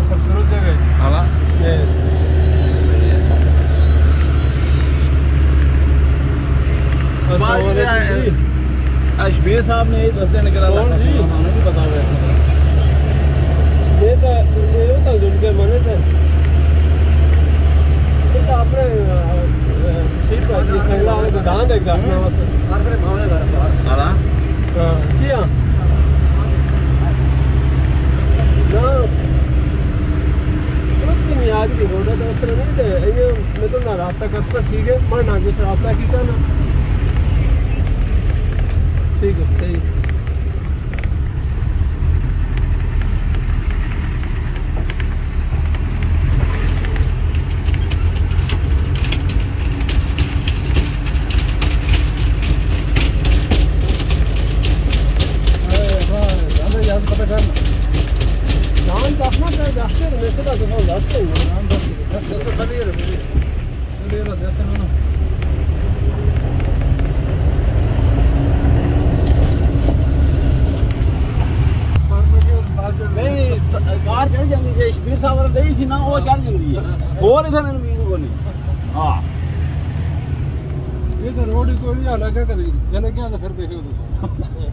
खूबसूरत जगह है हाला ये अस्सलाम वालेकुम जी। अशबीर साहब ने ये दस दिन करा हमें भी पता हुआ ये तो ये तो जुड़ मने थे ये तो अपने सीट पर संगला वाले को दान देगा अपना वास्ते हाला हाँ किया ना कुछ भी नहीं तो थे ये मैं तो ना रास्ता कर ठीक है मैं ना जिस रास्ता किया ना ठीक है सही है। हमें याद पता कर जान रखना कर जाते ਕਾਰ ਚੜ ਜਾਂਦੀ ਜੇ ਸ਼ਬੀਰ ਸਾਹਿਬ ਵਾਲਾ ਨਹੀਂ ਸੀ ਨਾ ਉਹ ਚੜ ਜਾਂਦੀ ਹੈ। ਹੋਰ ਇਥੇ ਮੈਨੂੰ ਮੀਨ ਕੋਈ ਨਹੀਂ। ਹਾਂ। ਇਹ ਤਾਂ ਰੋਡ ਕੋਈ ਨਹੀਂ ਆ ਲੱਗਾ ਕਦੇ। ਜਨ ਗਿਆ ਫਿਰ ਦੇਖੋ ਤੁਸੀਂ।